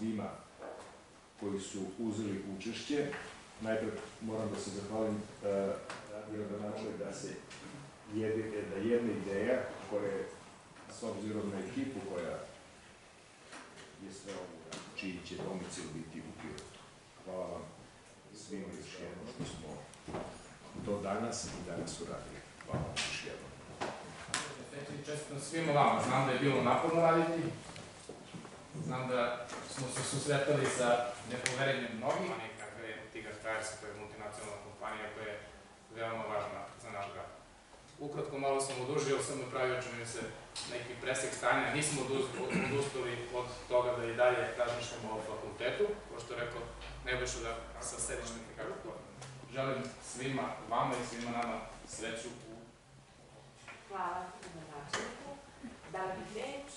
svima koji su uzeli učešće. Najpre moram da se zahvalim uh, gradonačelju da se jede, da jedna ideja koja je s obzirom na ekipu koja je sve ovo čiji će domicil biti u Pirotu. Hvala vam svima još jednom što smo to danas i danas uradili. Hvala vam još jednom. Čestitam svima vama. Znam da je bilo naporno raditi. Znam da smo se susretali sa nepoverenjem mnogih. Kakva je Tigar Tires, koja je multinacionalna kompanija koja je veoma važna za naš grad. Ukratko malo sam odužio, sam napravio čini mi se neki presek stanja. Nismo odustali od toga da i dalje razmišljamo o fakultetu, kao što je rekao Nebojša da sa sedištem Chicago. Želim svima vama i svima nama sreću u Hvala gradonačelniku. Da li bih reč?